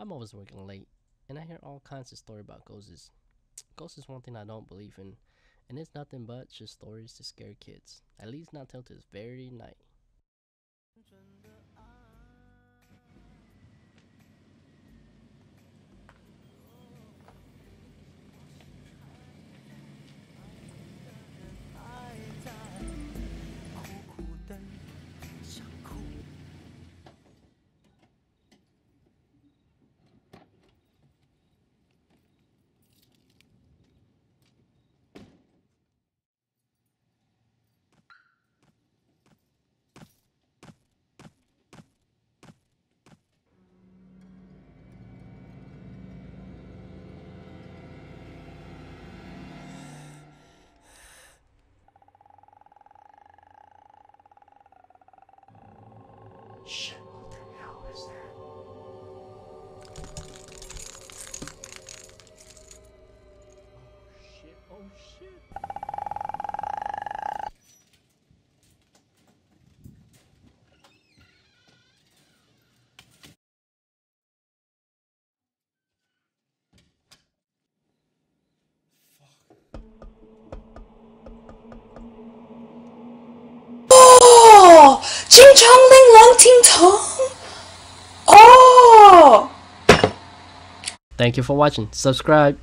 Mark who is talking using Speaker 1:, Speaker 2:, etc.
Speaker 1: I'm always working late, and I hear all kinds of stories about ghosts. Ghosts is one thing I don't believe in, and it's nothing but just stories to scare kids. At least not till this very night.
Speaker 2: Shit, what the hell is that?
Speaker 1: Shit, oh shit.
Speaker 2: Ching chong ling long ting tong. Oh!
Speaker 1: Thank you for watching. Subscribe.